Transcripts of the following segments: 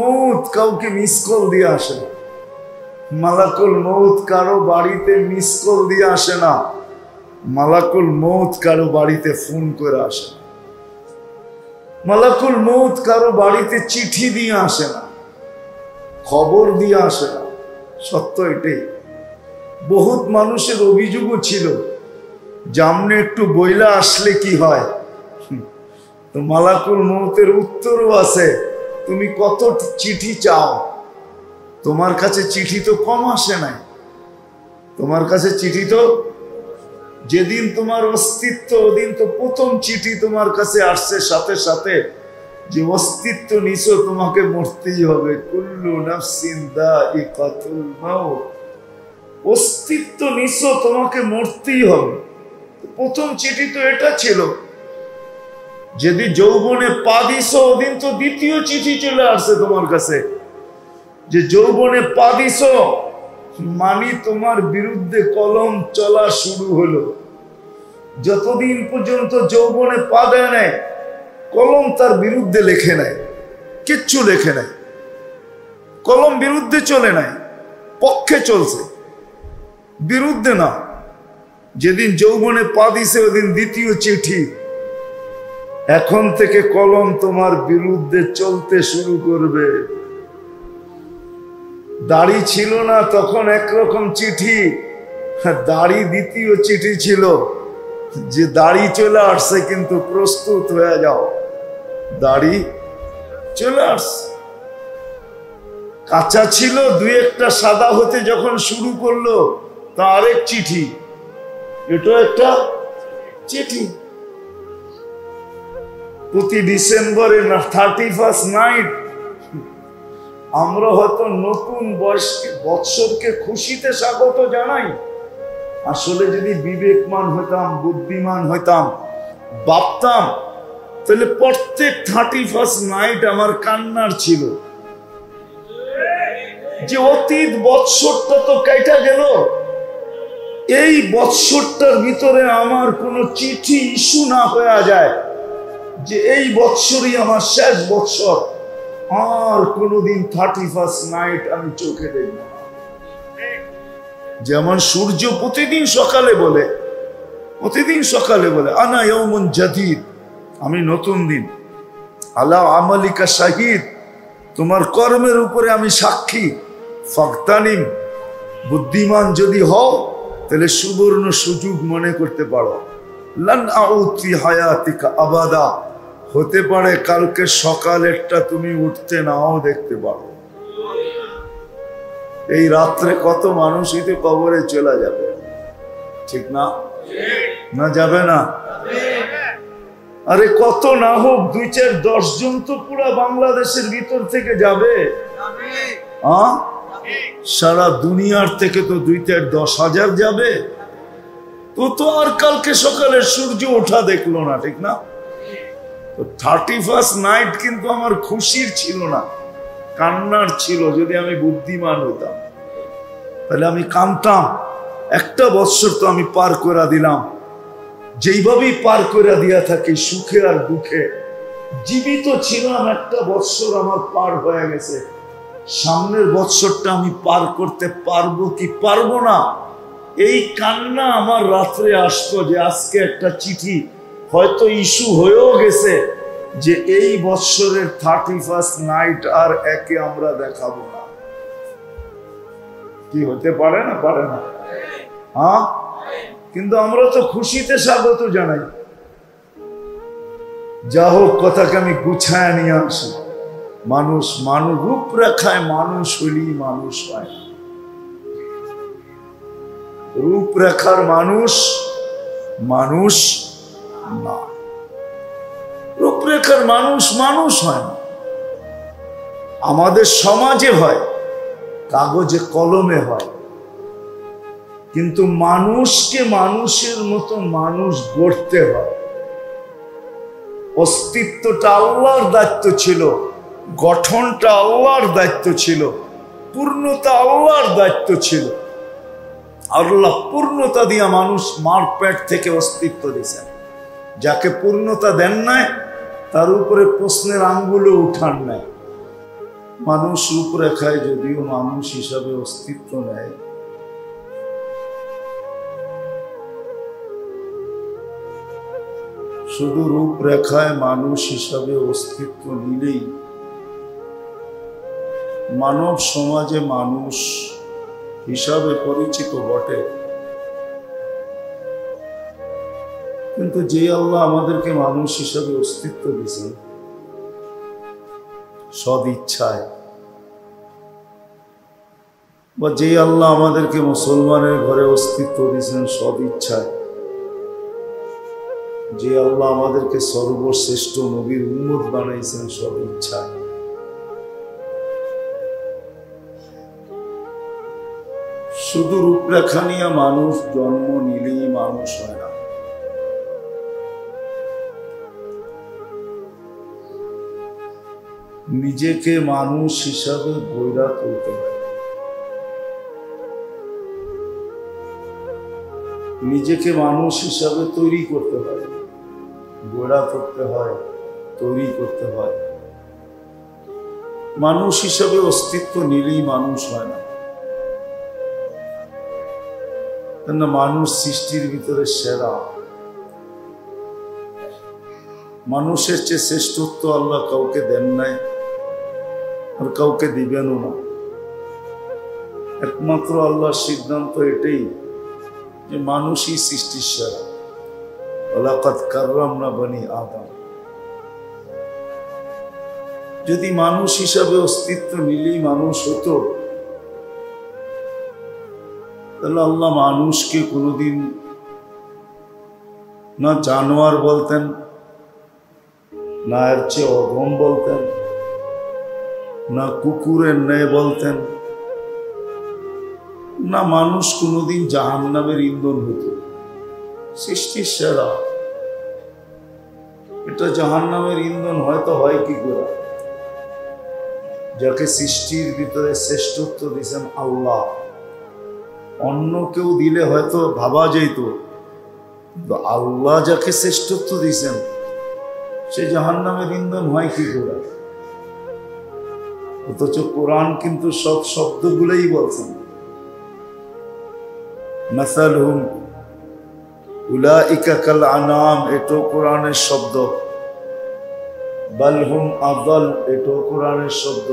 মৌত কাউকে miss call দিয়ে আসে মালাকুল মৌত কারও বাড়িতে মিস কল দিয়ে আসে না। মালাকুল মৌত কারও বাড়িতে ফোন করে আসে না। মালাকুল মৌত কারও বাড়িতে চিঠি দিয়ে আসে না। খবর দিয়ে আসে না। সত্য এটাই। বহুত মানুষের অভিযোগও ছিল, জামনে একটু বইলা আসলে কি হয়? তো মালাকুল মৌতের উত্তরও আছে। তুমি কত চিঠি চাও? তোমার কাছে চিঠি তো কম আসে নাই। তোমার কাছে চিঠি তো যেদিন তোমার অস্তিত্ব, ওদিন তো প্রথম চিঠি তোমার কাছে আসছে। সাথে সাথে যে অস্তিত্ব নিছো, তোমাকে মরতেই হবে। কুল্লু অস্তিত্ব নিছো, তোমাকে মরতেই হবে। প্রথম চিঠি তো এটা ছিল। যদি যৌবনে পা দিস ওদিন তো দ্বিতীয় চিঠি চলে আসছে তোমার কাছে। যে যৌবনে পা দিস মানি তোমার বিরুদ্ধে কলম চলা শুরু হলো। যতদিন পর্যন্ত যৌবনে পা দেয় নেয়, কলম তার বিরুদ্ধে লেখে নেয়, কিচ্ছু লেখে নেয়। কলম বিরুদ্ধে চলে নাই পক্ষে চলছে। বিরুদ্ধে না। যেদিন যৌবনে পা দিছে ওদিন দ্বিতীয় চিঠি। এখন থেকে কলম তোমার বিরুদ্ধে চলতে শুরু করবে। দাড়ি ছিল না, তখন একরকম চিঠি। দাড়ি দ্বিতীয় চিঠি ছিল। যে দাড়ি চলে আসছে কিন্তু প্রস্তুত হয়ে যাও। দাড়ি চলে আসছে। কাঁচা ছিল, দুই একটা সাদা হতে যখন শুরু করল তা আরেক চিঠি। এটা একটা চিঠি। প্রতি ডিসেম্বরে থার্টি ফার্স্ট নাইট আমরা হয়তো নতুন বয়সকে বৎসরকে খুশিতে স্বাগত জানাই। আসলে যদি বিবেকমান হইতাম, বুদ্ধিমান হইতাম, ভাবতাম, তাহলে প্রত্যেক থার্টি ফার্স্ট নাইট আমার কান্নার ছিল। যে অতীত বৎসরটা তো কেটে গেল। এই বৎসরটার ভিতরে আমার কোনো চিঠি ইস্যু না হয়ে যায়। যে এই বৎসরই আমার শেষ বৎসর, আর কোনোদিন থার্টি ফার্স্ট নাইট আমি চোখে দেখব না। যেমন সূর্য প্রতিদিন সকালে বলে, প্রতিদিন সকালে বলে, আনা ইয়মন জাদিদ, আমি নতুন দিন। আল্লাহ আমালিকা শাহিদ, তোমার কর্মের উপরে আমি সাক্ষী। ফক্তানিম বুদ্ধিমান যদি হও, তাহলে সুবর্ণ সুযোগ মনে করতে পারো। লান আউতি হায়াতিকা আবাদা। হতে পারে কালকে সকালেরটা তুমি উঠতে নাও দেখতে পারো। এই রাত্রে কত মানুষই তো কবরে চলে যাবে। ঠিক না? না যাবে না? আরে কত না হোক, দুই চার দশ জন তো পুরা বাংলাদেশের ভিতর থেকে যাবে? সারা দুনিয়ার থেকে তো দুই চার দশ হাজার যাবে। তো তো আর কালকে সকালে সূর্য ওঠা দেখল না, ঠিক না? তো থার্টি ফার্স্ট নাইট কিন্তু আমার খুশির ছিল না, কান্নার ছিল, যদি আমি বুদ্ধিমান হতাম। তাহলে আমি কানতাম একটা বৎসর তো আমি পার করে দিলাম। যেইভাবেই পার করে দিয়া থাকি, সুখে আর দুঃখে। জীবিত ছিলাম একটা বৎসর, আমার পার হয়ে গেছে। সামনের বৎসরটা আমি পার করতে পারব কি পারব না? এই কান্না আমার রাত্রে আসতো যে আজকে একটা চিঠি হয়তো ইস্যু হয়েও গেছে যে এই বৎসরের থার্টি ফার্স্ট নাইট আর একে আমরা দেখাবো না। কি হতে পারে না পারে না? হ্যাঁ? কিন্তু আমরা তো খুশিতে স্বাগত জানাই। যা হোক কথাকে আমি গুছায় নিয়ে আসি। মানুষ মানুষ রূপরেখায় মানুষ হইলেই মানুষ হয়। রূপরেখার মানুষ মানুষ না। রূপরেখার মানুষ মানুষ হয় না। আমাদের সমাজে হয়, কাগজে কলমে হয়। কিন্তু মানুষকে মানুষের মতো মানুষ গড়তে হয়। অস্তিত্বটা আল্লাহর দায়িত্ব ছিল, গঠনটা আল্লাহর দায়িত্ব ছিল, পূর্ণতা আল্লাহর দায়িত্ব ছিল। আল্লাহ পূর্ণতা দিয়া মানুষ মারপ্যাট থেকে অস্তিত্ব দিয়েছেন। যাকে পূর্ণতা দেন নাই, তার উপরে প্রশ্নের আঙ্গুলে উঠান নাই। মানুষ রূপরেখায় যদিও মানুষ হিসাবে অস্তিত্ব নেয়। শুধু রূপরেখায় মানুষ হিসাবে অস্তিত্ব নিলেই মানব সমাজে মানুষ হিসাবে পরিচিত বটে। কিন্তু যে আল্লাহ আমাদেরকে মানুষ হিসাবে অস্তিত্ব দিয়েছেন সদ ইচ্ছায়, বা যে আল্লাহ আমাদেরকে মুসলমানের ঘরে অস্তিত্ব দিয়েছেন সদ ইচ্ছায়, যে আল্লাহ আমাদেরকে সর্বশ্রেষ্ঠ নবীর উন্মত বানাইছেন সব ইচ্ছায়। শুধু রূপরেখা নিয়ে মানুষ জন্ম নিলেই মানুষ হয় না। নিজেকে মানুষ হিসাবে বৈরা তুলতে নিজেকে মানুষ হিসাবে তৈরি করতে হয়। গোড়া করতে হয়, তৈরি করতে হয়। মানুষ হিসাবে অস্তিত্ব নিলেই মানুষ হয় না। কেন মানুষ সৃষ্টির ভিতরে সেরা। মানুষের চেয়ে শ্রেষ্ঠত্ব আল্লাহ কাউকে দেন নাই। আর কাউকে দিবেনও না। একমাত্র আল্লাহর সিদ্ধান্ত এটাই যে মানুষই সৃষ্টির সেরা। ওলাকাত কাররাম না বানি আদম। যদি মানুষ হিসাবে অস্তিত্ব নিলেই মানুষ হতো, তাহলে আল্লাহ মানুষকে কোনোদিন না জানোয়ার বলতেন, না এর চেয়ে অগম বলতেন। না কুকুরের ন্যায় বলতেন, না মানুষ কোনোদিন জাহান নামের ইন্ধন হতো। সৃষ্টির সেরা। এটা জাহান নামের ইন্ধন হয়তো হয় কি করে? যাকে সৃষ্টির ভিতরে শ্রেষ্ঠত্ব দিয়েছেন আল্লাহ। অন্য কেউ দিলে হয়তো ভাবা যেত আল্লাহ যাকে শ্রেষ্ঠত্ব দিয়েছেন, সে জাহান নামের ইন্ধন হয় কি করে? অথচ কোরআন কিন্তু সব শব্দগুলোই বলছেন। মাসালহুম, উলাইকা কাল আনাম, এটাও কোরআনের শব্দ। বালহুম আদল, এটাও কোরআনের শব্দ।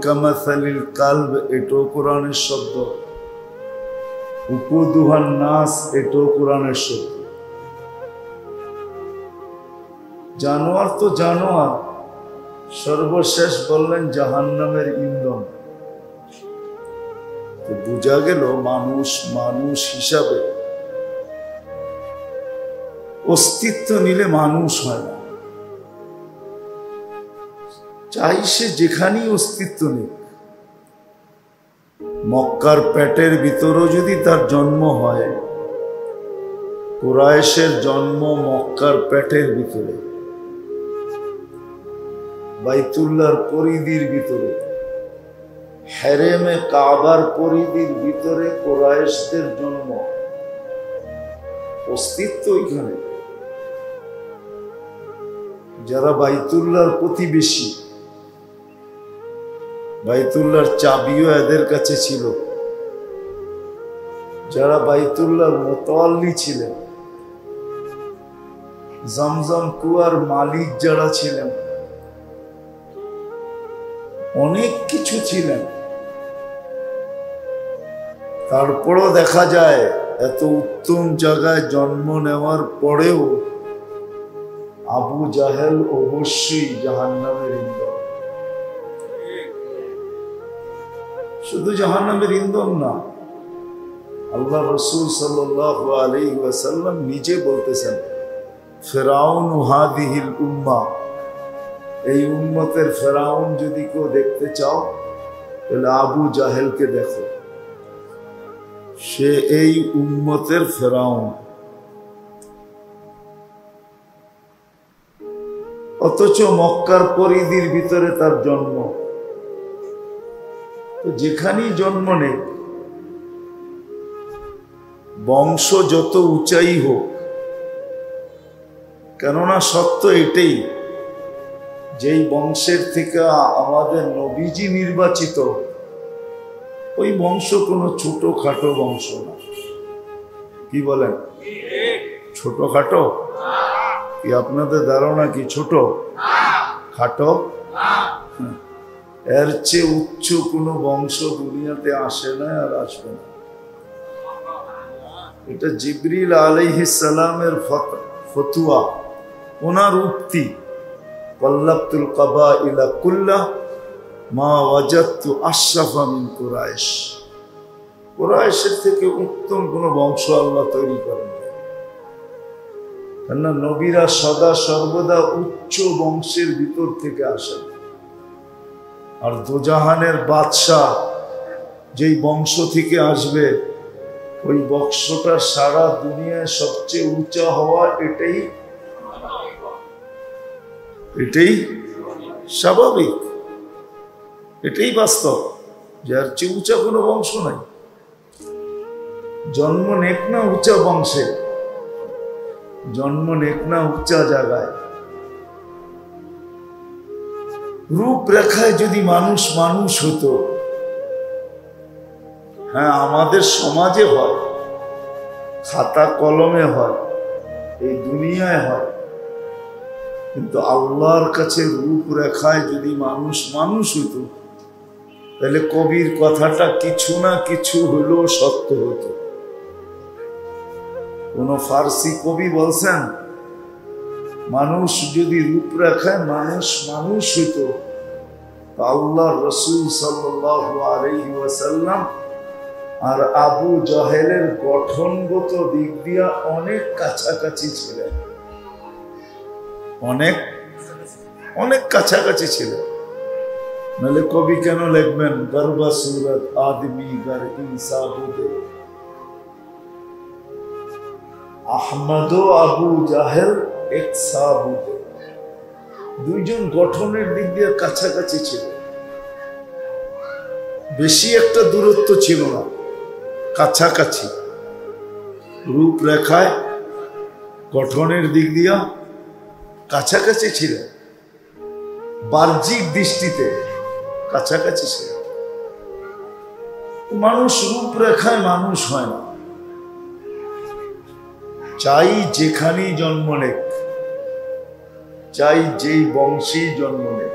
কামাসালিল কালব কোরআনের শব্দ। উকুদুহান নাস, এটাও কোরআনের শব্দ। জানোয়ার তো জানোয়ার। সর্বশেষ বললেন জাহান্নামের ইন্ধন। বোঝা গেল মানুষ মানুষ হিসাবে অস্তিত্ব নিলে মানুষ হয় না। চাই সে যেখানেই অস্তিত্ব নেই মক্কার পেটের ভিতরেও যদি তার জন্ম হয় কুরায়েশের জন্ম মক্কার পেটের ভিতরে। বাইতুল্লাহর পরিধির ভিতরে। হেরেমে কাবার পরিধির ভিতরে কোরআশদের জন্ম। অস্তিত্ব ওইখানে যারা বাইতুল্লাহর প্রতিবেশী, বাইতুল্লাহর চাবিও এদের কাছে ছিল। যারা বাইতুল্লাহর মোতাল্লি ছিলেন। জমজম কুয়ার মালিক যারা ছিলেন অনেক কিছু ছিলেন। তারপরও দেখা যায়, এত উত্তম জায়গায় জন্ম নেওয়ার পরেও আবু জাহেল অবশ্যই জাহান্নামের ইন্ধন। শুধু জাহান্নামের ইন্ধন না, আল্লাহ রসুল সাল্লাহ আলী ওয়াসাল্লাম নিজে বলতেছেন, ফেরাউন হাদিহিল উম্মা। এই উম্মতের ফেরাউন যদি কেউ দেখতে চাও, তাহলে আবু জাহেলকে দেখো। সে এই উম্মতের ফেরাউন। অথচ মক্কার পরিধির ভিতরে তার জন্ম। তো যেখানেই জন্ম নেই, বংশ যত উঁচাই হোক, কেননা সত্য এটাই যেই বংশের থেকে আমাদের নবীজি নির্বাচিত, ওই বংশ কোনো ছোটখাটো বংশ না। কি বলেন? ছোটখাটো? কি আপনাদের ধারণা কি ছোট? খাটো। এর চেয়ে উচ্চ কোনো বংশ দুনিয়াতে আসে না আর আসবে না। এটা জিবরিল আলাইহিস ফতুয়া। ওনার উক্তি পল্লাবতুল কাবা ইলা কুল্লা মা ওয়াজাত্তু আশরাফা মিন কুরাইশ কুরাইশের থেকে উত্তম কোন বংশ আল্লাহ তৈরি করেন কেননা নবীরা সদা সর্বদা উচ্চ বংশের ভিতর থেকে আসেন। আর দোজাহানের বাদশাহ যেই বংশ থেকে আসবে, ওই বংশটা সারা দুনিয়ায় সবচেয়ে উঁচা হওয়া এটাই এটাই স্বাভাবিক। এটাই বাস্তব যার চেয়ে উঁচা কোনো বংশ নাই। জন্ম নেক না উঁচা বংশে, জন্ম নেক না উঁচা জায়গায়। রূপরেখায় যদি মানুষ মানুষ হতো হ্যাঁ আমাদের সমাজে হয়, খাতা কলমে হয়, এই দুনিয়ায় হয় কিন্তু আল্লাহর কাছে রূপরেখায় যদি মানুষ মানুষ হতো তাহলে কবির কথাটা কিছু না কিছু হলেও সত্য হতো কোন ফার্সি কবি বলছেন, মানুষ যদি রূপরেখায় মানুষ মানুষ হইতো আল্লাহ রসুল সাল্লাহ আলহি আর আবু জহেলের গঠনগত দিক দিয়া অনেক কাছাকাছি ছিলেন। অনেক অনেক কাছাকাছি ছিল। নাহলে কবি কেন লিখবেন, গর্বা সুরত, আদমি গর ইনসাবুদে আহমদ আবু জাহেল এক দুইজন গঠনের দিক দিয়ে কাছাকাছি ছিল। বেশি একটা দূরত্ব ছিল না, কাছাকাছি। রূপরেখায় গঠনের দিক দিয়া কাছাকাছি ছিল। বাহ্যিক দৃষ্টিতে কাছাকাছি ছিল। মানুষ রূপরেখায় মানুষ হয় না। চাই যেখানেই জন্ম নেক, চাই যেই বংশেই জন্ম নেক।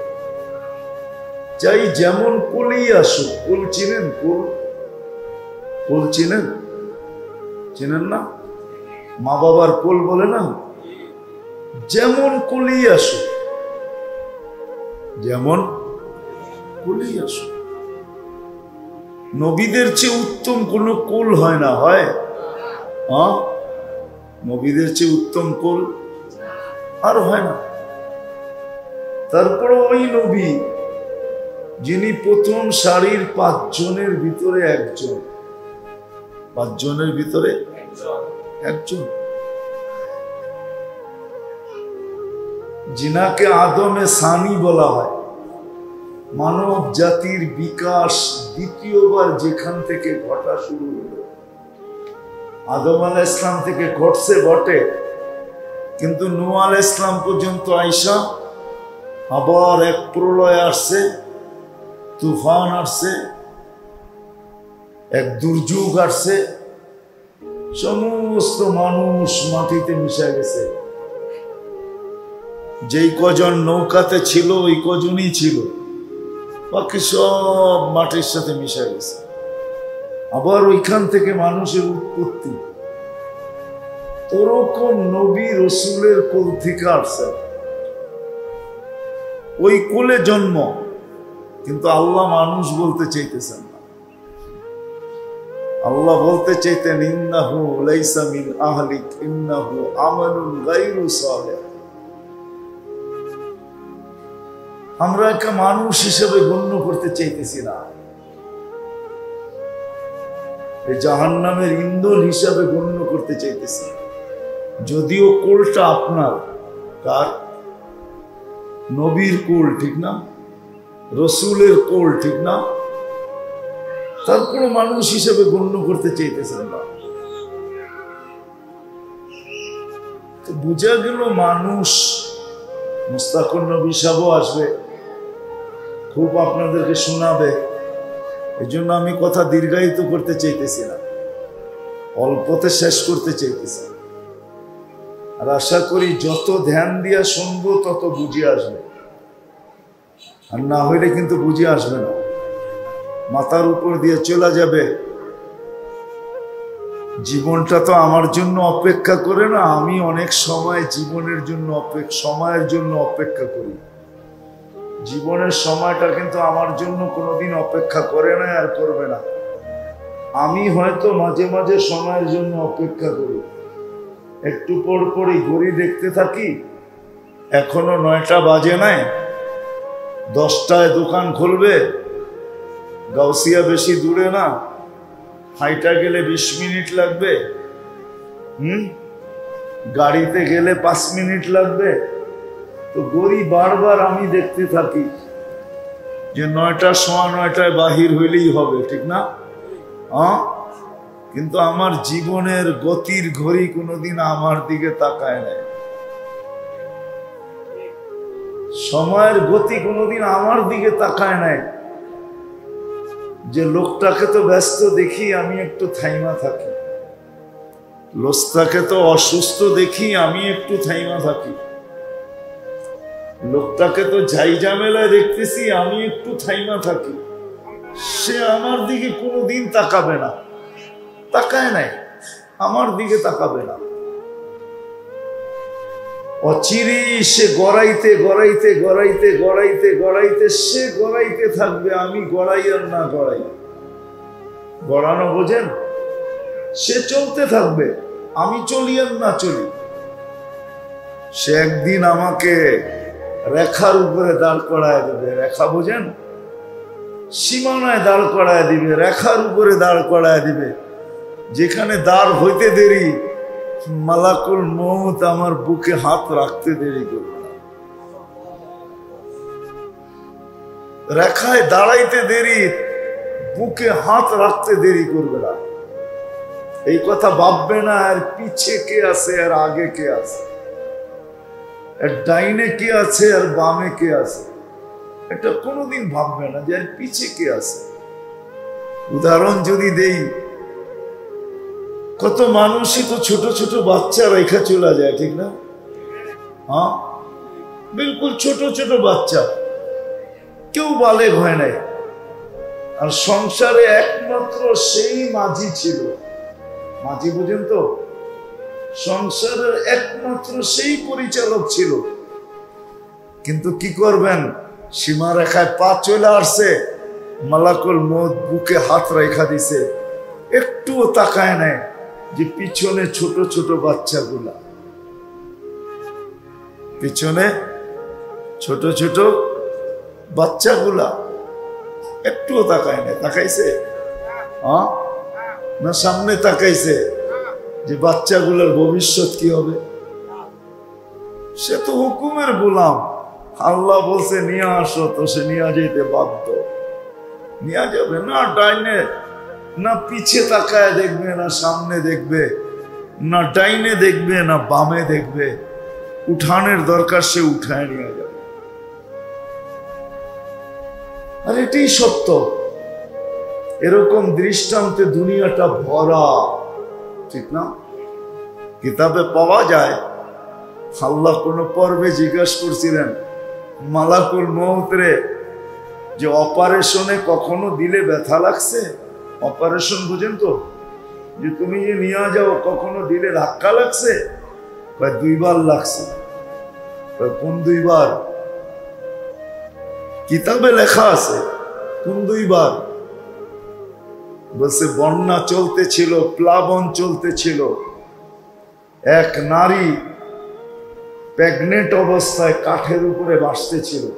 চাই যেমন কোলেই আসুক, কোল চিনেন, কোল কোল চিনেন? চিনেন না? মা বাবার কোল বলে না? যেমন কোলেই আসুক, যেমন কোলেই আসুক। নবীদের চেয়ে উত্তম কোনো কুল হয় না হ্যাঁ? নবীদের চেয়ে উত্তম কুল আর হয় না। তারপরে ওই নবী, যিনি প্রথম সারির পাঁচজনের ভিতরে একজন। পাঁচজনের ভিতরে একজন। যিনাকে আদমে সানি বলা হয়। মানব জাতির বিকাশ দ্বিতীয়বার যেখান থেকে ঘটা শুরু হলো। আদম আল ইসলাম থেকে ঘটছে বটে কিন্তু নু আল ইসলাম পর্যন্ত আইসা আবার এক প্রলয় আসছে, তুফান আসছে, এক দুর্যোগ আসছে। সমস্ত মানুষ মাটিতে মিশে গেছে। যেই কজন নৌকাতে ছিল, ওই কজনই ছিল। বাকি সব মাটির সাথে মিশে গেছে। আবার ওইখান থেকে মানুষের উৎপত্তি। ওরকম নবী রসুলের কোল থেকে আসছে। ওই কোলে জন্ম, কিন্তু আল্লাহ মানুষ বলতে চাইতেছেন না। আল্লাহ বলতে চাইতেন, ইন্নাহু লাইসা মিন আহলিক, ইন্নাহু আমালুন গায়রু সালেহ। আমরা একটা মানুষ হিসেবে গণ্য করতে চাইতেছি না। জাহান নামের ইন্ধন হিসাবে গণ্য করতে চাইতেছি। যদিও কোলটা আপনার, কার? নবীর কোল, ঠিক না? রসুলের কোল, ঠিক না? তারপরে মানুষ হিসেবে গণ্য করতে চাইতেছেন না। বোঝা গেল মানুষ মুস্তাকুর নবী সাহেবও আসবে। খুব আপনাদেরকে শোনাবে। এই জন্য আমি কথা দীর্ঘায়িত করতে চাইতেছি না অল্পতে শেষ করতে চাইতেছি আর আশা করি যত ধ্যান দিয়া শুনব, তত বুঝে আসবে। আর না হইলে কিন্তু বুঝে আসবে না। মাথার উপর দিয়ে চলে যাবে। জীবনটা তো আমার জন্য অপেক্ষা করে না, আমি অনেক সময় জীবনের জন্য অপেক্ষা সময়ের জন্য অপেক্ষা করি। জীবনের সময়টা কিন্তু আমার জন্য কোনোদিন অপেক্ষা করে না আর করবে না। আমি হয়তো মাঝে মাঝে সময়ের জন্য অপেক্ষা করি। একটু পর পরই ঘড়ি দেখতে থাকি, এখনও নয়টা বাজে নাই, দশটায় দোকান খুলবে, গাউসিয়া বেশি দূরে না, হাইটা গেলে বিশ মিনিট লাগবে, হুম? গাড়িতে গেলে পাঁচ মিনিট লাগবে। তো গড়ি বারবার আমি দেখতে থাকি যে নয়টা সোয়া নয়টায় বাহির হইলেই হবে, ঠিক না? কিন্তু আমার জীবনের গতির ঘড়ি কোনোদিন আমার দিকে তাকায় নাই। সময়ের গতি কোনোদিন আমার দিকে তাকায় নাই। যে লোকটাকে তো ব্যস্ত দেখি, আমি একটু থাইমা থাকি। লোকটাকে তো অসুস্থ দেখি, আমি একটু থাইমা থাকি। লোকটাকে তো ঝাই ঝামেলায় দেখতেছি, আমি একটু থাইমা থাকি। সে আমার দিকে কোনোদিন তাকাবে না। তাকায় নাই, আমার দিকে তাকাবে না। অচিরি সে গড়াইতে গড়াইতে গড়াইতে গড়াইতে গড়াইতে সে গড়াইতে থাকবে, আমি গড়াই আর না গড়াই। গড়ানো বোঝেন? সে চলতে থাকবে, আমি চলি আর না চলি। সে একদিন আমাকে রেখার উপরে দাঁড় করায় দেবে, রেখা বোঝেন? সীমানায় দাঁড় করায় দিবে, রেখার উপরে দাঁড় করায় দিবে। যেখানে দাঁড় হইতে দেরি, মালাকুল মৌত আমার বুকে হাত রাখতে দেরি করবে রেখায় দাঁড়াইতে দেরি, বুকে হাত রাখতে দেরি করবে না। এই কথা ভাববে না, আর পিছে কে আছে, আর আগে কে আছে? ডাইনে কে আছে, আর বামে কে আছে? এটা কোনোদিন ভাববে না যে আর পিছে কে আছে। উদাহরণ যদি দেই, কত মানুষই তো ছোট ছোট বাচ্চা রেখা চলে যায়, ঠিক না? হ্যাঁ? বিলকুল ছোট ছোট বাচ্চা। কেউ বালেগ হয় নাই। আর সংসারে একমাত্র সেই মাঝি ছিল। মাঝি বুঝেন তো? সংসারের একমাত্র সেই পরিচালক ছিল। কিন্তু কি করবেন? সীমা রেখায় পা চলে আসছে। মালাকুল মদ বুকে হাত রেখা দিছে। একটুও তাকায় নেয় যে পিছনে ছোট ছোট বাচ্চাগুলা। পিছনে ছোট ছোট বাচ্চাগুলা। একটুও তাকায় না তাকাইছে? হ্যাঁ না, সামনে তাকাইছে। যে বাচ্চাগুলোর ভবিষ্যৎ কি হবে? সে তো হুকুমের গোলাম। আল্লাহ বলছে, নিয়ে আসো তো সে নিয়ে যেতে বাধ্য। নিয়ে যাবে না ডাইনে, না পিছে তাকায় দেখবে, না সামনে দেখবে, না ডাইনে দেখবে, না বামে দেখবে। উঠানের দরকার সে উঠায় নিয়ে যাবে। আর এটাই সত্য। এরকম দৃষ্টান্তে দুনিয়াটা ভরা। ঠিক না কিতাবে পাওয়া যায় আল্লাহ কোন পর্বে জিজ্ঞাসা করছিলেন মালাকুল মৌতরে যে অপারেশনে কখনো দিলে ব্যথা লাগছে অপারেশন বুঝেন তো যে তুমি যে নিয়ে যাও কখনো দিলে ধাক্কা লাগছে দুইবার লাগছে কোন দুইবার কিতাবে লেখা আছে কোন দুইবার বলছে, বন্যা চলতেছিল, প্লাবন চলতেছিল। এক নারী প্রেগনেন্ট অবস্থায় কাঠের উপরে বাসতেছিল।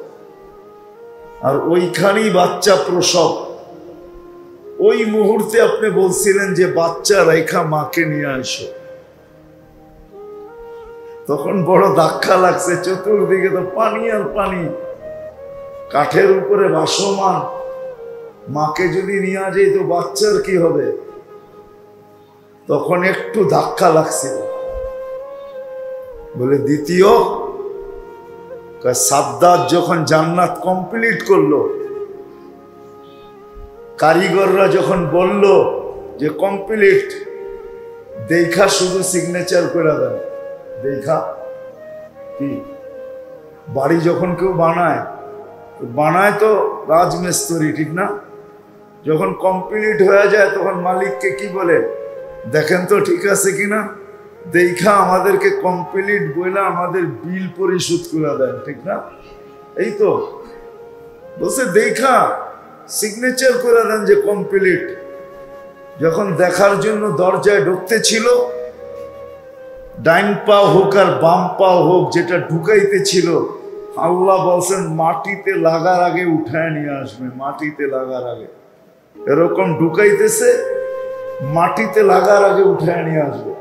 আর ওইখানেই বাচ্চা প্রসব। ওই মুহূর্তে আপনি বলছিলেন যে, বাচ্চা রেখা মাকে নিয়ে আসো। তখন বড় ধাক্কা লাগছে, চতুর্দিকে তো পানি আর পানি। কাঠের উপরে ভাসমান। মাকে যদি নিয়ে যাই তো বাচ্চার কি হবে? তখন একটু ধাক্কা লাগছিল। বলে, দ্বিতীয় সাদ্দাত যখন জান্নাত কমপ্লিট করল, কারিগররা যখন বলল যে কমপ্লিট দেখা শুধু সিগনেচার করে দেন। দেখা কি? বাড়ি যখন কেউ বানায় বানায় তো রাজমিস্ত্রি, ঠিক না? যখন কমপ্লিট হয়ে যায়, তখন মালিককে কি বলে? দেখেন তো ঠিক আছে কিনা? দেখা আমাদেরকে কমপ্লিট বইলা আমাদের বিল পরিশোধ করে দেন, ঠিক না? এই তো। বলছে, দেখা সিগনেচার করে দেন যে কমপ্লিট যখন দেখার জন্য দরজায় ঢুকতে ছিল, ডাইন পা হোক আর বাম পা হোক, যেটা ঢুকাইতে ছিল, আল্লাহ বলছেন, মাটিতে লাগার আগে উঠায় নিয়ে আসবে, মাটিতে লাগার আগে। এরকম ঢুকাইতেছে, মাটিতে লাগার আগে উঠে নিয়ে আসবে।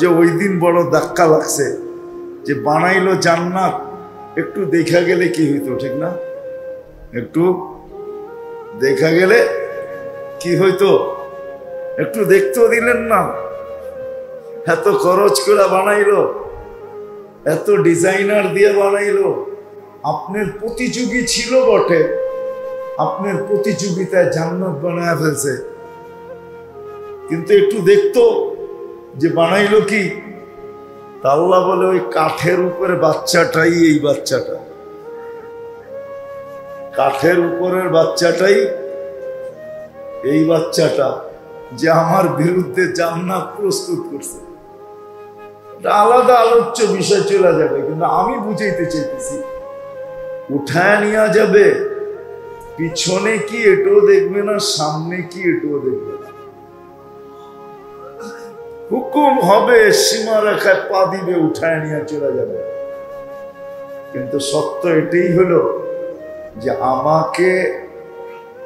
যে ওই দিন বড় ধাক্কা লাগছে যে বানাইলো জান্নাত, একটু দেখা গেলে কি হইতো, ঠিক না? একটু দেখা গেলে কি হইতো? একটু দেখতেও দিলেন না। এত খরচ করে বানাইলো, এত ডিজাইনার দিয়ে বানাইলো, আপনার প্রতিযোগী ছিল বটে। আপনার প্রতিযোগিতায় জান্নাত বানায় ফেলছে। কিন্তু একটু দেখতো যে বানাইলো কি? আল্লাহ বলে ওই কাঠের উপরে বাচ্চাটাই এই বাচ্চাটা। কাঠের উপরের বাচ্চাটাই এই বাচ্চাটা যে আমার বিরুদ্ধে জান্নাত প্রস্তুত করছে। আলাদা আলোচ্য বিষয় চলে যাবে, কিন্তু আমি বুঝাইতে চাইতেছি, উঠায় নেওয়া যাবে পিছনে কি এটাও দেখবে না, সামনে কি এটাও দেখবে না? হুকুম হবে, সীমা রেখায় পা দিবে, উঠায় নিয়ে চলে যাবে। কিন্তু সত্য এটাই হলো যে আমাকে,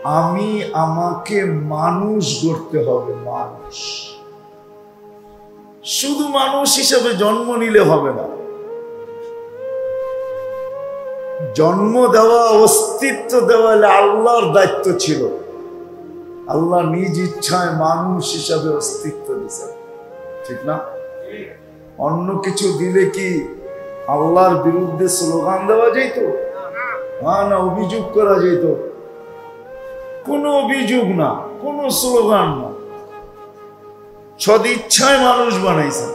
আমি, আমাকে মানুষ গড়তে হবে, মানুষ। শুধু মানুষ হিসেবে জন্ম নিলে হবে না। জন্ম দেওয়া, অস্তিত্ব দেওয়া আল্লাহর দায়িত্ব ছিল। আল্লাহ নিজ ইচ্ছায় মানুষ হিসাবে অস্তিত্ব দিয়েছেন। ঠিক না? অন্য কিছু দিলে কি আল্লাহর বিরুদ্ধে স্লোগান দেওয়া যেত? হ্যাঁ না, অভিযোগ করা যেত। কোনো অভিযোগ না, কোনো স্লোগান না। সদিচ্ছায় মানুষ বানাইছে।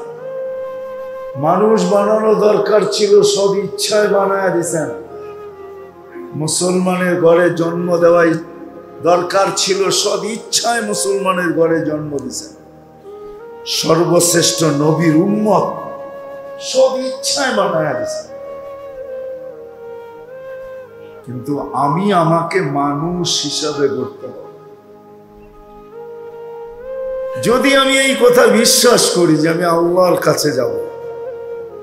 মানুষ বানানো দরকার ছিল সদিচ্ছায় বানায় দিছেন মুসলমানের ঘরে জন্ম দেওয়াই দরকার ছিল সদিচ্ছায় মুসলমানের ঘরে জন্ম দিছেন সর্বশ্রেষ্ঠ নবীর উম্মত সদিচ্ছায় বানায় দিছেন কিন্তু আমি আমাকে মানুষ হিসাবে করতে যদি আমি এই কথা বিশ্বাস করি যে আমি আল্লাহর কাছে যাব,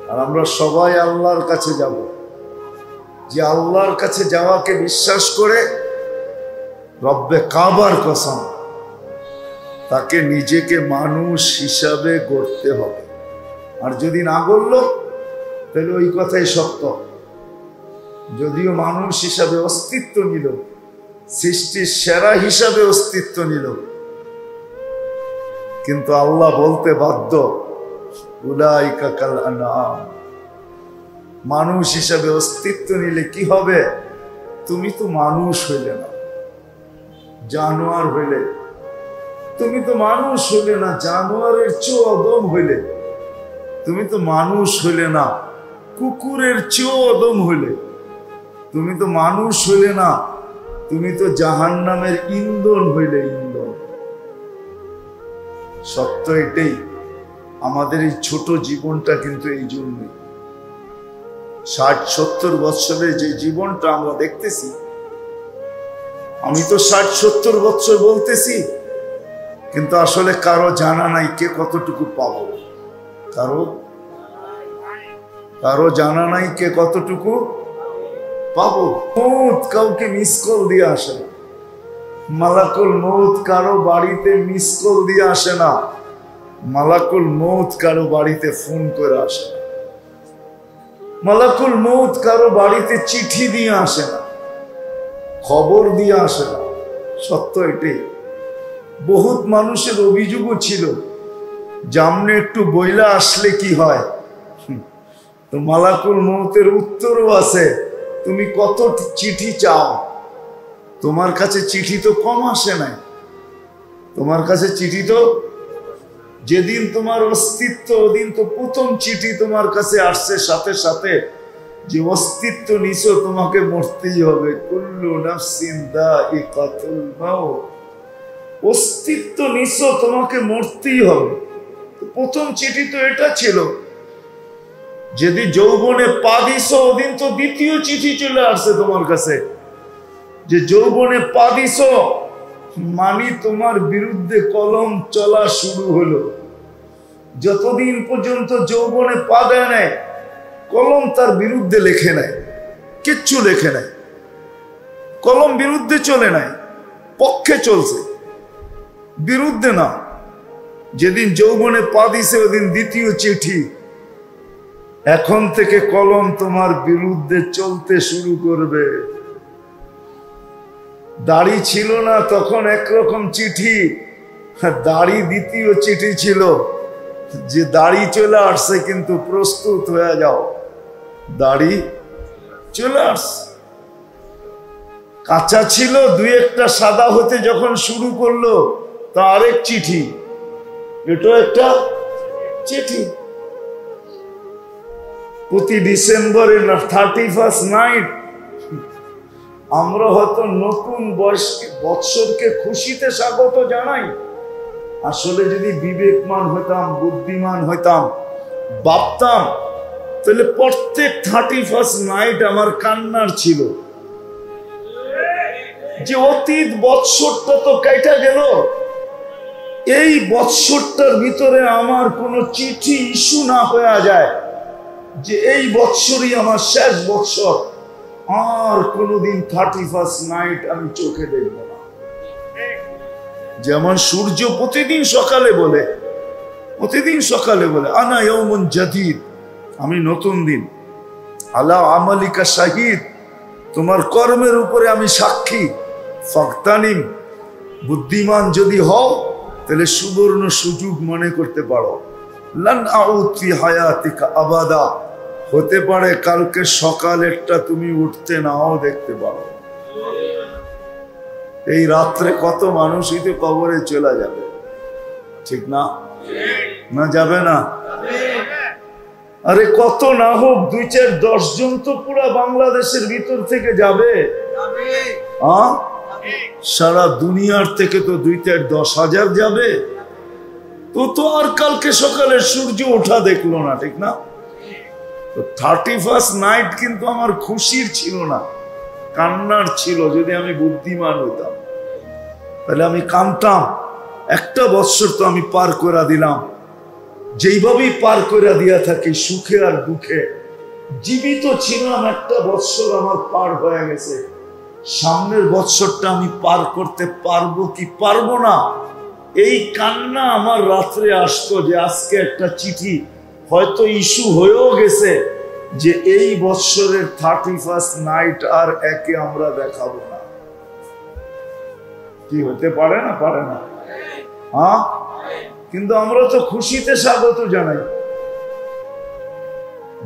আর আমরা সবাই আল্লাহর কাছে যাব যে আল্লাহর কাছে যাওয়াকে বিশ্বাস করে রব্বে কাবার কসম, তাকে নিজেকে মানুষ হিসাবে গড়তে হবে। আর যদি না গড়ল, তাহলে ওই কথাই সত্য। যদিও মানুষ হিসাবে অস্তিত্ব নিল, সৃষ্টির সেরা হিসাবে অস্তিত্ব নিল, কিন্তু আল্লাহ বলতে বাধ্য মানুষ হিসাবে অস্তিত্ব নিলে কি হবে? তুমি তো মানুষ হইলে না, জানোয়ার হইলে। তুমি তো মানুষ হইলে না, জানোয়ারের চেয়েও অদম হইলে। তুমি তো মানুষ হইলে না, কুকুরের চেয়েও অদম হইলে। তুমি তো মানুষ হইলে না, তুমি তো জাহান নামের ইন্ধন হইলে ইন্ধন। সত্য এটাই, আমাদের এই ছোট জীবনটা কিন্তু এই জন্যই। ষাট, সত্তর বৎসরের যে জীবনটা আমরা দেখতেছি, আমি তো ষাট, সত্তর বৎসর বলতেছি, কিন্তু আসলে কারও জানা নাই কে কতটুকু পাব। কারও? কারও জানা নাই কে কতটুকু পাবো? মৌত কাউকে মিস কল দিয়ে আসে না। মালাকুল মৌত কারও বাড়িতে মিস কল দিয়ে আসে না। মালাকুল মৌত কারও বাড়িতে ফোন করে আসে না। মালাকুল মৌত কারও বাড়িতে চিঠি দিয়ে আসে না, খবর দিয়ে আসে না। সত্য এটাই। বহুত মানুষের অভিযোগও ছিল জামনে একটু বইলা আসলে কি হয়। তো মালাকুল মৌতের উত্তরও আছে, তুমি কত চিঠি চাও? তোমার কাছে চিঠি তো কম আসে নাই। তোমার কাছে চিঠি তো যেদিন তোমার অস্তিত্ব, ওদিন তো প্রথম চিঠি তোমার কাছে আসছে, সাথে সাথে যে অস্তিত্ব নিছো, তোমাকে মরতেই হবে। অস্তিত্ব নিছো, তোমাকে মরতেই হবে। প্রথম চিঠি তো এটা ছিল। যদি যৌবনে পা দিস ওদিন তো দ্বিতীয় চিঠি চলে আসছে তোমার কাছে। যে যৌবনে পা দিস মানি তোমার বিরুদ্ধে কলম চলা শুরু হলো। যতদিন পর্যন্ত যৌবনে পা দেয় নেয় কলম তার বিরুদ্ধে লেখে নেয় কিচ্ছু লেখে নেয় কলম বিরুদ্ধে চলে নাই, পক্ষে চলছে। বিরুদ্ধে না। যেদিন যৌবনে পা দিছে, ওদিন দ্বিতীয় চিঠি। এখন থেকে কলম তোমার বিরুদ্ধে চলতে শুরু করবে। দাড়ি ছিল না, তখন একরকম চিঠি। দাড়ি দ্বিতীয় চিঠি ছিল। যে দাড়ি চলে আসছে কিন্তু প্রস্তুত হয়ে যাও। দাড়ি চলে আসছে। কাঁচা ছিল, দুই একটা সাদা হতে যখন শুরু করল, তা আরেক চিঠি। এটা একটা চিঠি। প্রতি ডিসেম্বরে থার্টি ফার্স্ট নাইট আমরা হয়তো নতুন বয়স বৎসরকে খুশিতে স্বাগত জানাই। আসলে যদি বিবেকমান হইতাম বুদ্ধিমান হইতাম ভাবতাম, তাহলে প্রত্যেক থার্টি ফার্স্ট নাইট আমার কান্নার ছিল। যে অতীত বৎসরটা তো কেটে গেল। এই বৎসরটার ভিতরে আমার কোনো চিঠি ইস্যু না হয়ে যায় যে এই বৎসরই আমার শেষ বৎসর। আর কোনোদিন থার্টি ফার্স্ট নাইট আমি চোখে দেখব না। যেমন সূর্য প্রতিদিন সকালে বলে, প্রতিদিন সকালে বলে, আনা ইয়মন জাদিদ, আমি নতুন দিন। আল্লাহ আমালিকা শাহিদ, তোমার কর্মের উপরে আমি সাক্ষী। ফক্তানিম, বুদ্ধিমান যদি হও, তাহলে সুবর্ণ সুযোগ মনে করতে পারো। লান আউতি হায়াতিকা আবাদা। হতে পারে কালকে সকালেরটা তুমি উঠতে নাও দেখতে পারো। এই রাত্রে কত মানুষই তো কবরে চলে যাবে। ঠিক না? না যাবে না? আরে কত না হোক, দুই চার দশ জন তো পুরা বাংলাদেশের ভিতর থেকে যাবে। সারা দুনিয়ার থেকে তো দুই চার দশ হাজার যাবে। তো তো আর কালকে সকালে সূর্য ওঠা দেখল না, ঠিক না? তো থার্টি ফার্স্ট নাইট কিন্তু আমার খুশির ছিল না, কান্নার ছিল, যদি আমি বুদ্ধিমান হইতাম তাহলে আমি কামতাম একটা বৎসর তো আমি পার করে দিলাম। যেইভাবেই পার করে দিয়া থাকি, সুখে আর দুঃখে। জীবিত ছিলাম একটা বৎসর, আমার পার হয়ে গেছে। সামনের বৎসরটা আমি পার করতে পারব কি পারব না? এই কান্না আমার রাত্রে আসতো যে আজকে একটা চিঠি হয়তো ইস্যু হয়েও গেছে যে এই বৎসরের থার্টি ফার্স্ট নাইট আর একে আমরা দেখাবো না। কি হতে পারে না পারে না? হ্যাঁ? কিন্তু আমরা তো খুশিতে স্বাগত জানাই।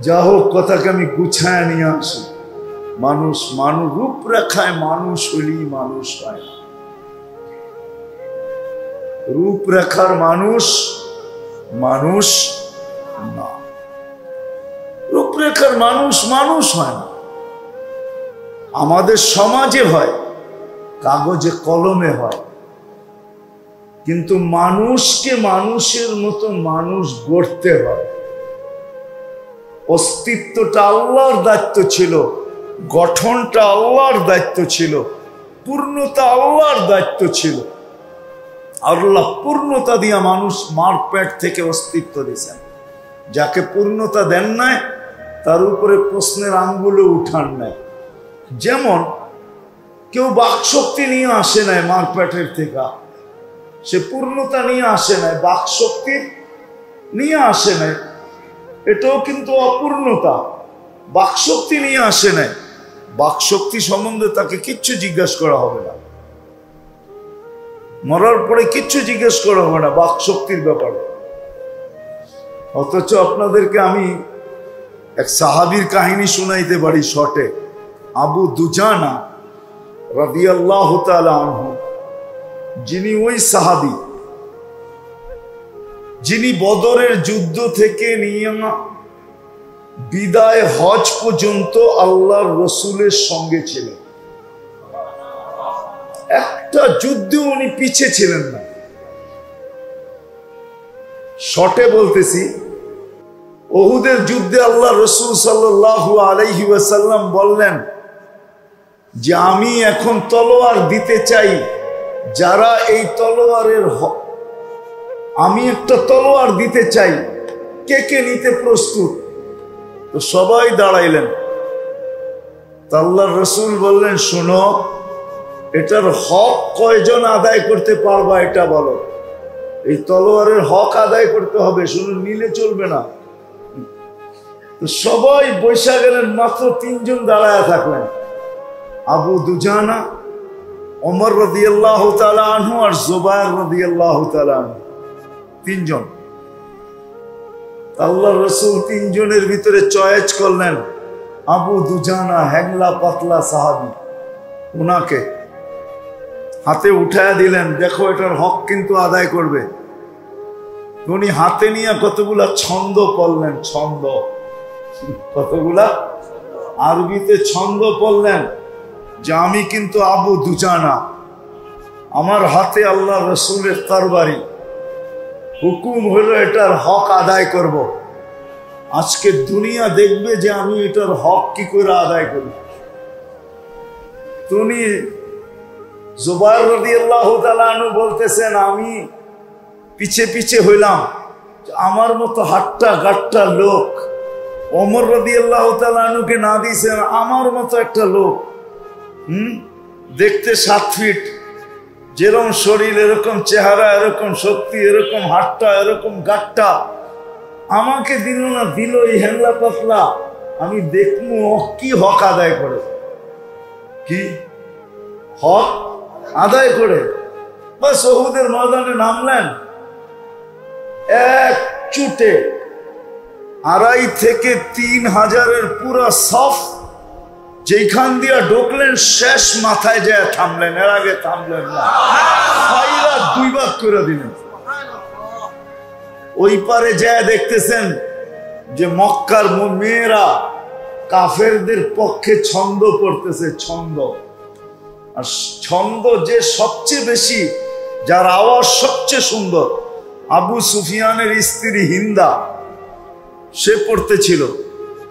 যা হোক, কথাকে আমি গুছায় নিয়ে আসি। মানুষ মানুষ, রূপরেখায় মানুষ হলেই মানুষ হয়। রূপরেখার মানুষ মানুষ না। রূপরেখার মানুষ মানুষ হয় না। আমাদের সমাজে হয়, কাগজে কলমে হয়। কিন্তু মানুষকে মানুষের মতো মানুষ গড়তে হয়। অস্তিত্বটা আল্লাহর দায়িত্ব ছিল, গঠনটা আল্লাহর দায়িত্ব ছিল, পূর্ণতা আল্লাহর দায়িত্ব ছিল। আল্লাহ পূর্ণতা দিয়া মানুষ মার পেট থেকে অস্তিত্ব দিয়েছেন। যাকে পূর্ণতা দেন নাই, তার উপরে প্রশ্নের আঙ্গুলে উঠান নাই। যেমন, কেউ বাকশক্তি নিয়ে আসে নাই মার পেটের থেকে। সে পূর্ণতা নিয়ে আসে নাই বাকশক্তির নিয়ে আসে নাই। এটাও কিন্তু অপূর্ণতা। বাকশক্তি নিয়ে আসে নাই। বাকশক্তি সম্বন্ধে তাকে কিচ্ছু জিজ্ঞেস করা হবে না। মরার পরে কিচ্ছু জিজ্ঞেস করা হবে না বাক শক্তির ব্যাপারে। অথচ আপনাদেরকে আমি এক সাহাবির কাহিনী শুনাইতে পারি শটে আবু দুজানা তাআলা আনহু, যিনি ওই সাহাবি, যিনি বদরের যুদ্ধ থেকে নিয়ে বিদায় হজ পর্যন্ত আল্লাহর রসুলের সঙ্গে ছিলেন। একটা যুদ্ধে উনি পিছে ছিলেন না। শটে বলতেছি ওহুদের যুদ্ধে আল্লাহ রসুল সাল্লাহ আলাইহি ওয়াসাল্লাম বললেন যে আমি এখন তলোয়ার দিতে চাই। যারা এই তলোয়ারের আমি একটা তলোয়ার দিতে চাই। কে কে নিতে প্রস্তুত? তো সবাই দাঁড়াইলেন। আল্লাহ রসুল বললেন, শোনো, এটার হক কয়জন আদায় করতে পারবা এটা বলো। এই তলোয়ারের হক আদায় করতে হবে শুধু নিলে চলবে না। সবাই বৈশাখ গেলেন মাত্র তিনজন দাঁড়ায় থাকলেন। আবু দুজানা অমর রদি আল্লাহ আনহু আর জোবায়ের রদি আল্লাহ আনহু। তিনজন। আল্লাহ রসুল তিনজনের ভিতরে চয়েস করলেন আবু দুজানা হ্যাংলা পাতলা সাহাবি। উনাকে হাতে উঠায় দিলেন, দেখো, এটার হক কিন্তু আদায় করবে। উনি হাতে নিয়ে কতগুলা ছন্দ পড়লেন, ছন্দ। কতগুলা? আরবিতে ছন্দ পড়লেন, যে আমি কিন্তু আবু দুজানা। আমার হাতে আল্লাহ রসুলের তরবারি। হুকুম হলো এটার হক আদায় করব। আজকে দুনিয়া দেখবে যে আমি এটার হক কি করে আদায় করি তুমি জুবাই রদি আল্লাহ তালু বলতেছেন, আমি পিছে পিছে হইলাম আমার মতো হাট্টা গাট্টা লোক অমর রদি আল্লাহ না দিয়েছেন আমার মতো একটা লোক, হুম? দেখতে সাত ফিট, যেরকম শরীর, এরকম চেহারা, এরকম শক্তি, এরকম হাটটা এরকম গাট্টা, আমাকে দিল না, দিল এই হ্যাংলা পাতলা। আমি দেখব কি হক আদায় করে। কি? হক আদায় করে? বা সহুদের ময়দানে নামলেন। এক চুটে আড়াই থেকে তিন হাজারের পুরা সফ যেখান দিয়া ঢুকলেন, শেষ মাথায় যায় থামলেন, এর আগে থামলেন না। দুই ভাগ করে দিলেন। ওই পারে যায় দেখতেছেন যে মক্কার মেয়েরা কাফেরদের পক্ষে ছন্দ পড়তেছে, ছন্দ। আর ছন্দ যে সবচেয়ে বেশি, যার আওয়াজ সবচেয়ে সুন্দর, আবু সুফিয়ানের স্ত্রী হিন্দা। সে পড়তেছিল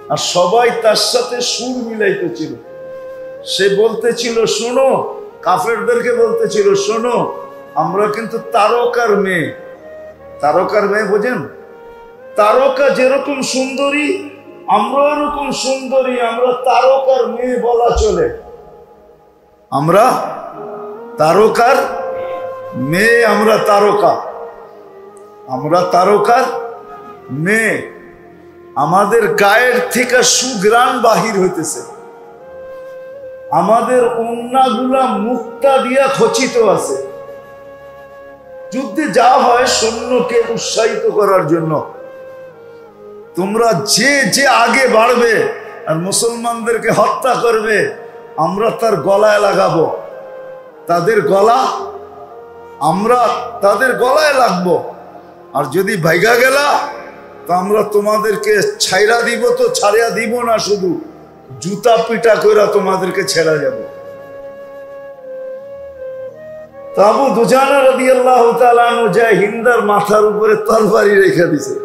আর সবাই তার সাথে সুর মিলাইতেছিল। সে বলতেছিল, শোনো, কাফেরদেরকে বলতেছিল, শোনো, আমরা কিন্তু তারকার মেয়ে। তারকার মেয়ে বোঝেন? তারকা যেরকম সুন্দরী, আমরা এরকম সুন্দরী, আমরা তারকার মেয়ে বলা চলে। আমরা তারকার মেয়ে, আমরা তারকা। আমরা তারকার মেয়ে। আমাদের গায়ের থেকে সুগ্রাণ বাহির হইতেছে। আমাদের অন্যগুলা মুক্তা দিয়া খচিত আছে। যুদ্ধে যা হয় সৈন্যকে উৎসাহিত করার জন্য। তোমরা যে যে আগে বাড়বে আর মুসলমানদেরকে হত্যা করবে, আমরা তার গলায় লাগাবো। তাদের গলা, আমরা তাদের গলায় লাগবো। আর যদি ভাইগা গেলা তো আমরা তোমাদেরকে ছাইরা দিব তো ছাড়িয়া দিব না শুধু। জুতা পিটা কইরা তোমাদেরকে ছেড়া যাব। তাবু দুজানা রদি আল্লাহ যায় হিন্দার মাথার উপরে তরবারি রেখে দিছে।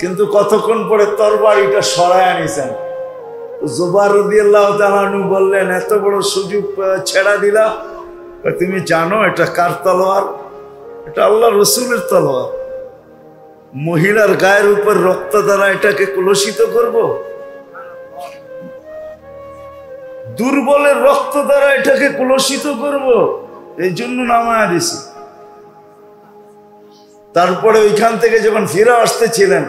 কিন্তু কতক্ষণ পরে তরবারিটা সরায় আনিছেন? জোবার রদি আল্লাহ তালানু বললেন, এত বড় সুযোগ ছেড়া দিলা। তুমি জানো এটা কার তলোয়ার? এটা আল্লাহ রসুলের তলোয়ার। মহিলার গায়ের উপর রক্ত দ্বারা এটাকে কলসিত করব? দুর্বলের রক্ত দ্বারা এটাকে কলসিত করব? এই জন্য নামায় দিছি তারপরে ওইখান থেকে যখন ফিরে আসতেছিলেন,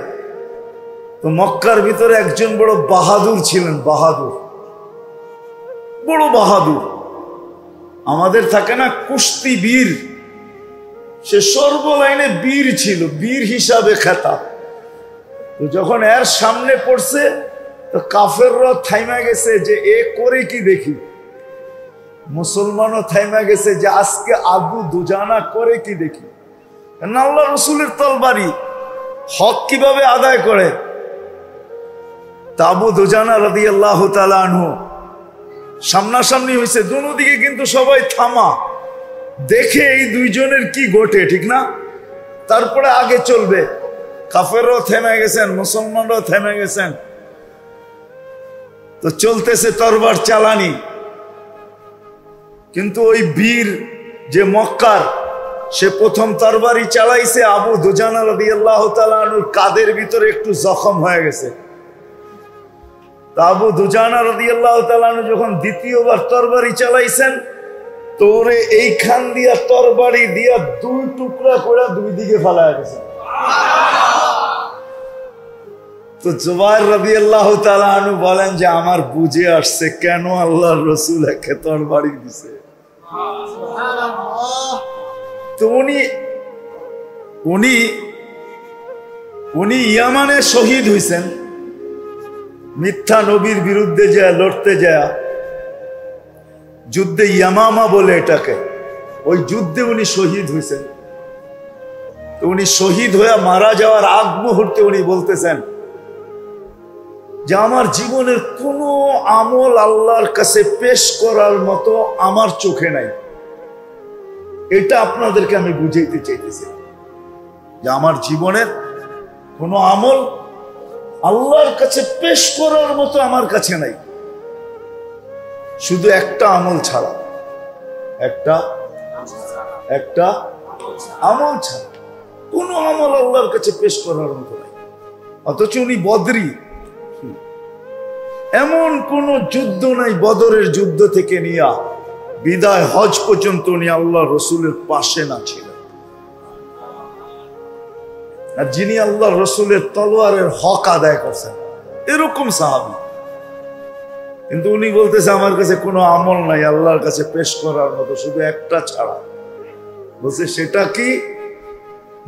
তো মক্কার ভিতরে একজন বড় বাহাদুর ছিলেন, বাহাদুর। বড় বাহাদুর। আমাদের থাকে না কুস্তি বীর সে সর্বলাইনে বীর ছিল, বীর হিসাবে খেতা। তো যখন এর সামনে পড়ছে, তো কাফেররা থাইমা গেছে যে, এ করে কি দেখি? মুসলমানও থাইমা গেছে যে, আজকে আবু দুজানা করে কি দেখি? আল্লাহ রসুলের তলবারি হক কীভাবে আদায় করে? তাবু দুজানা রাদি আল্লাহ তালু সামনাসামনি হয়েছে দুদিকে কিন্তু সবাই থামা। দেখে এই দুইজনের কি ঘটে, ঠিক না? তারপরে আগে চলবে। কাফেরও থেমে গেছেন, মুসলমানরাও থেমে গেছেন। তো চলতেছে তরবার চালানি। কিন্তু ওই বীর যে মক্কার, সে প্রথম তরবারি চালাইছে আবু দুজানা রবি আল্লাহ তালুর কাদের ভিতরে একটু জখম হয়ে গেছে। আবু দুজানা রদি আল্লাহ তালু যখন দ্বিতীয়বার তরবারি চালাইছেন তো ওরে এইখান দিয়া তরবারি দিয়া দুই টুকরা করে দুই দিকে ফেলা গেছে তো জুবাইর রবি আল্লাহ তালু বলেন যে, আমার বুঝে আসছে কেন আল্লাহ রসুল একে তরবারি দিছে? তো উনি উনি উনি ইয়ামানে শহীদ হয়েছেন মিথ্যা নবীর বিরুদ্ধে যা লড়তে যায়। যুদ্ধে ইয়ামামা বলে এটাকে। ওই যুদ্ধে উনি শহীদ হয়েছেন। উনি শহীদ হয়ে মারা যাওয়ার আগ মুহূর্তে উনি বলতেছেন যে, আমার জীবনের কোনো আমল আল্লাহর কাছে পেশ করার মতো আমার চোখে নাই। এটা আপনাদেরকে আমি বুঝাইতে চাইতেছি। যে, আমার জীবনের কোনো আমল আল্লাহর কাছে পেশ করার মতো আমার কাছে নাই। শুধু একটা আমল ছাড়া। একটা একটা আমল ছাড়া। কোন আমল আল্লাহর কাছে পেশ করার মতো নাই। অথচ উনি বদরি। এমন কোন যুদ্ধ নাই বদরের যুদ্ধ থেকে নিয়া বিদায়, হজ পর্যন্ত উনি আল্লাহ রসুলের পাশে না ছিলেন। আর যিনি আল্লাহ রসুলের তলোয়ারের হক আদায় করছেন, এরকম সাহাবি। কিন্তু উনি বলতেছে, আমার কাছে কোনো আমল নাই, আল্লাহর কাছে পেশ করার মতো, শুধু একটা ছাড়া। বলছে, সেটা কি?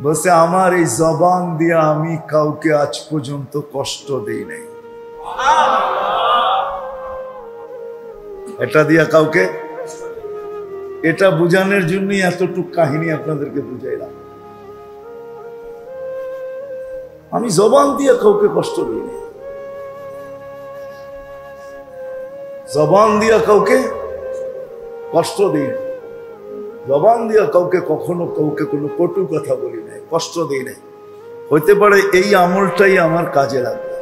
বলছে, আমার এই জবান দিয়ে আমি কাউকে আজ পর্যন্ত কষ্ট দেই নাই। এটা দিয়া কাউকে? এটা বুঝানোর জন্যই এতটুক কাহিনী আপনাদেরকে বুঝাইলাম। আমি জবান দিয়ে কাউকে কষ্ট দিই দিইনি জবান দিয়া কাউকে কষ্ট দিই জবান দিয়া কাউকে কখনো কাউকে কোনো কটু কথা বলি নাই, কষ্ট দিই নাই। হইতে পারে এই আমলটাই আমার কাজে লাগবে।